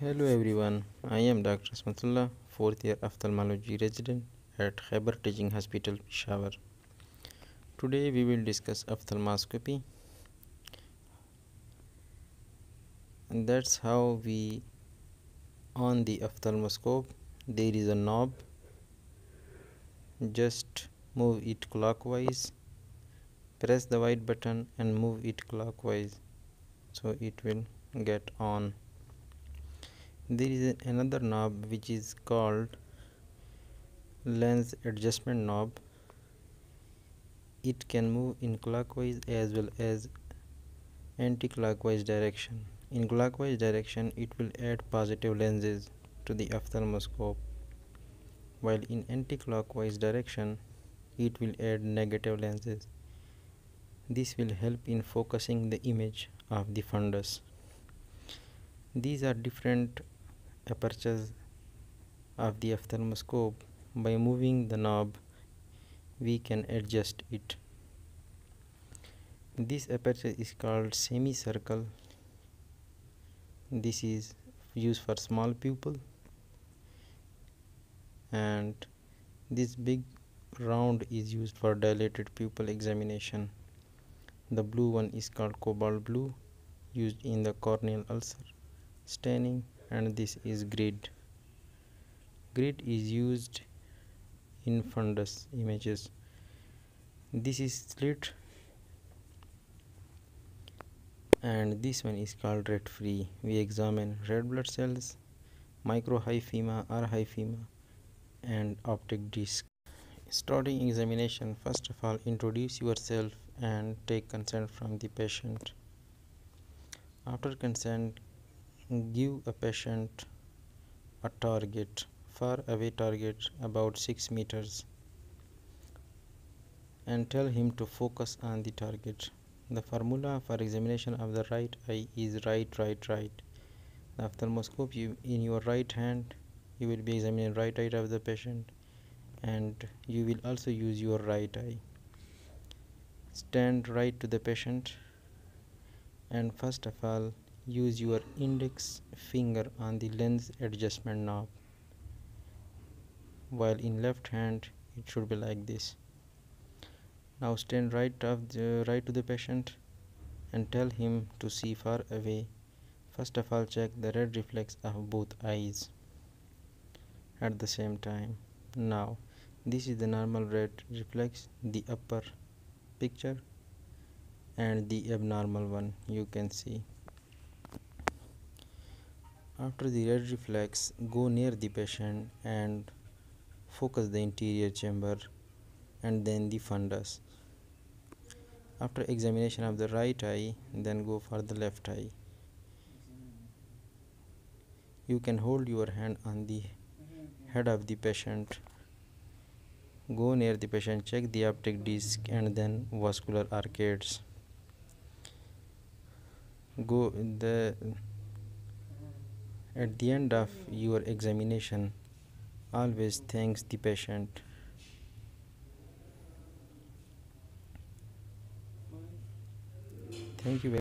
Hello everyone, I am Dr. Asmatullah, fourth year ophthalmology resident at Khyber Teaching Hospital, Peshawar. Today we will discuss ophthalmoscopy. And that's how we on the ophthalmoscope there is a knob just move it clockwise press the white button and move it clockwise so it will get on there is another knob which is called lens adjustment knob. It can move in clockwise as well as anti-clockwise direction. In clockwise direction it will add positive lenses to the ophthalmoscope while in anti-clockwise direction it will add negative lenses. This will help in focusing the image of the fundus. These are different apertures of the ophthalmoscope. By moving the knob we can adjust it. This aperture is called semicircle. This is used for small pupil and this big round is used for dilated pupil examination. The blue one is called cobalt blue used in the corneal ulcer staining and this is grid. Grid is used in fundus images. This is slit. And this one is called red free. We examine red blood cells microhyphema or hyphema and optic disc. Starting examination first of all introduce yourself and take consent from the patient. After consent give a patient a target far away target about 6 meters and tell him to focus on the target. The formula for examination of the right eye is right right right. The ophthalmoscope you, in your right hand you will be examining right eye of the patient and you will also use your right eye. Stand right to the patient and first of all use your index finger on the lens adjustment knob. While in left hand it should be like this. Now stand right of the right to the patient and tell him to see far away. First of all check the red reflex of both eyes at the same time. Now this is the normal red reflex the upper picture and the abnormal one. You can see after the red reflex, go near the patient and focus the anterior chamber and then the fundus. After examination of the right eye, then go for the left eye. You can hold your hand on the head of the patient. Go near the patient, check the optic disc and then vascular arcades. Go in the at the end of your examination, always thanks the patient. Thank you very